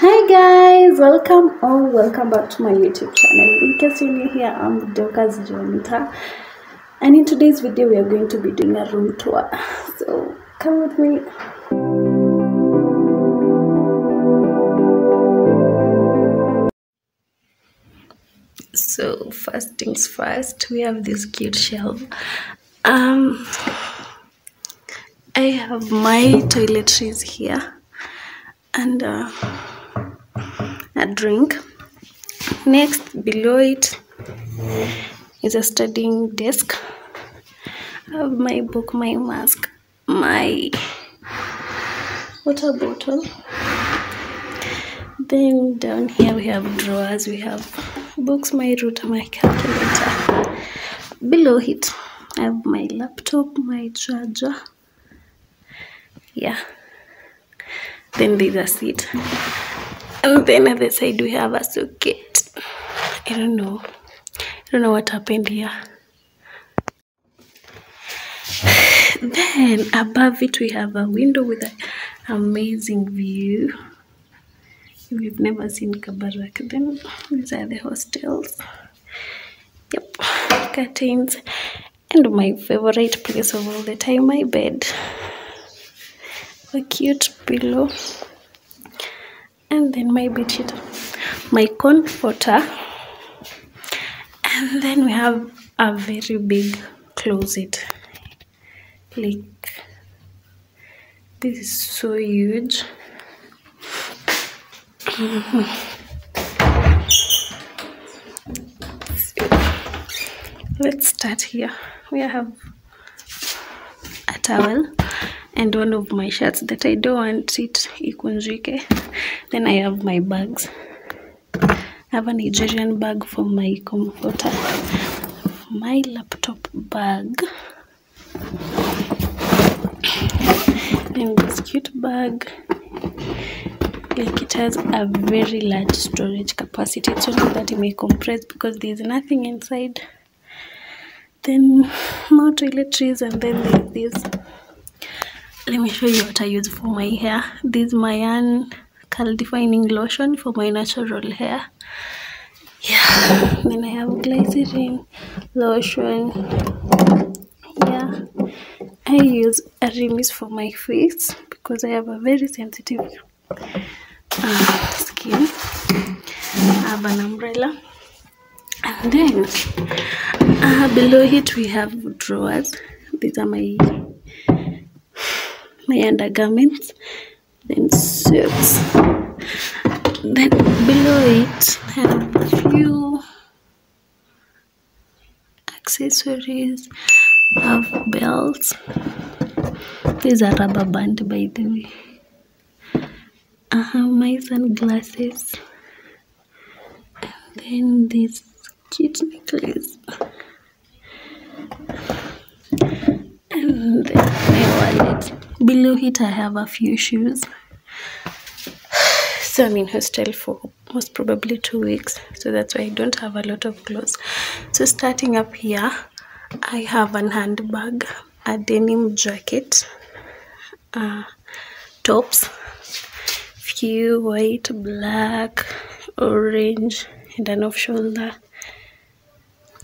Hi guys, welcome or welcome back to my YouTube channel. In case you're new here, I'm Dorcus Juanitah, and in today's video, we are going to be doing a room tour. So come with me. So first things first, we have this cute shelf. Um, I have my toiletries here and uh, a drink. Next, below it is a studying desk. I have my book, my mask, my water bottle. Then down here we have drawers. We have books, my router, my calculator. Below it, I have my laptop, my charger. Yeah. Then there's a seat. And then at the side we have a socket. I don't know. I don't know what happened here. Then above it we have a window with an amazing view. You've never seen Kabarak, then these are the hostels. Yep, curtains. And my favorite place of all the time, my bed. A cute pillow. And then my bedsheet, my comforter. And then we have a very big closet. Like, this is so huge. Let's start here. We have a towel and one of my shirts that I don't want it ikunjike. Then I have my bags. I have a Nigerian bag for my comforter, my laptop bag, and this cute bag. Like it has a very large storage capacity. It's only that it may compress because there's nothing inside. Then more toiletries and then there's this let me show you what I use for my hair. This is my own curl defining lotion for my natural hair. Yeah, then I have glycerin lotion. Yeah, I use Arimis for my face because I have a very sensitive uh, skin. I have an umbrella. And then uh, below it we have drawers. These are my my undergarments, then suits. Then below it, I have a few accessories, I have belts. These are rubber band, by the way. I have my sunglasses, and then this cute necklace. And then my wallet. Below it, I have a few shoes. So I'm in hostel for most probably two weeks, so that's why I don't have a lot of clothes. So starting up here, I have an handbag, a denim jacket, uh, tops, few white, black, orange, and an off shoulder.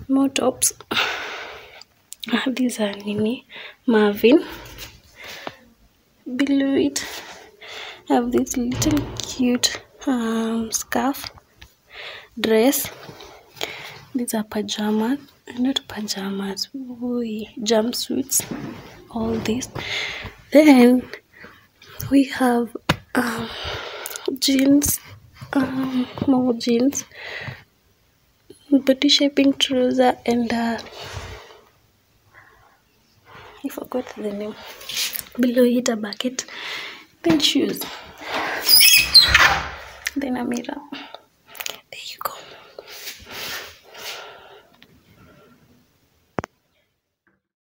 More tops. These are Nini Marvin. Below it, I have this little cute um, scarf, dress. These are pajamas, not pajamas, we jumpsuits. All this. Then we have um, jeans, um, more jeans, body shaping trouser, and uh, I forgot the name. Below it, a bucket, then shoes, then a mirror.